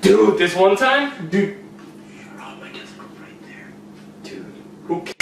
Dude, this one time, dude. Right dude,